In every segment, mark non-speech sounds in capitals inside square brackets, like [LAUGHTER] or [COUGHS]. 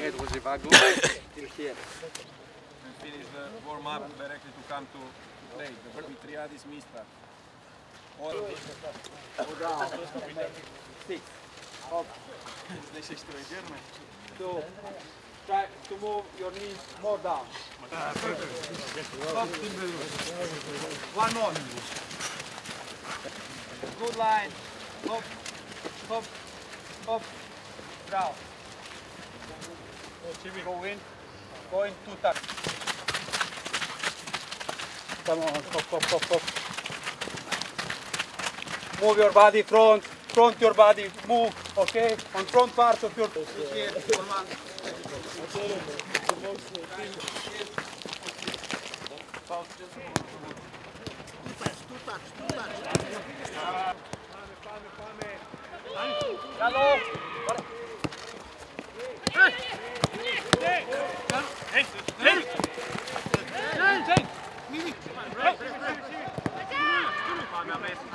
ahead [COUGHS] here. We finish the warm up directly to come to play. The verbi triadis mista. Down. Six. Up. This is to German. So Try to move your knees more down. Stop. One more. Good line. Up. Up. Up. Down. Jimmy. Go in. Go in two times. Come on, hop, hop, hop, hop. Move your body front, front your body, move, okay? On front part of your... Here, Two touch, two touch, two touch. Pane, pane, Come on.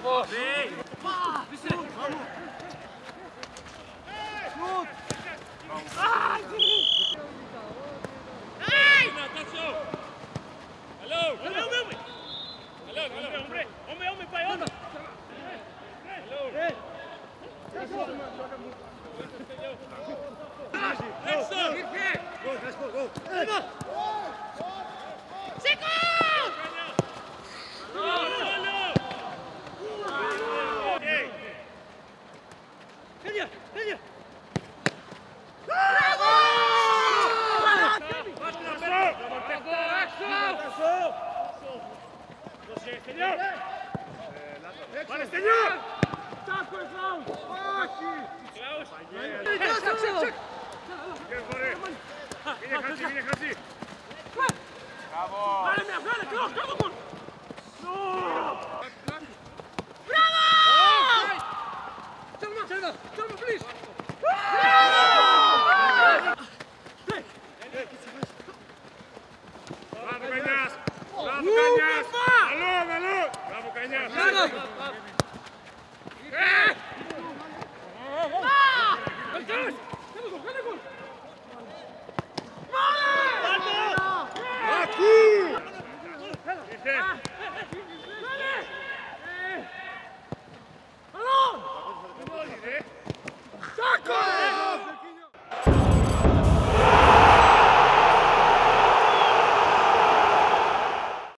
Bravo! Bem! Vamos! Vamos! Ai, Ai! Alô! Alô, meu! Alô, alô! Homem, homem, homem, pai, homem! Alô! Joga muito! Action! Go, go, go! Πάρε στενιό! Τσάσκορε Κλάους! Όχι! Κλάους! Τσακ, τσακ, τσακ! Είναι χαρτί, είναι χαρτί! Μπράβο! Πάρε μια, βγάλε, Κλάους, κάτω τον! Μπράβο! Τσάλμα, τσάλμα, τσάλμα, please! Μπράβο, Κανιάς! Μπράβο, Κανιάς! Καλό, καλό! Μπράβο, Κανιάς!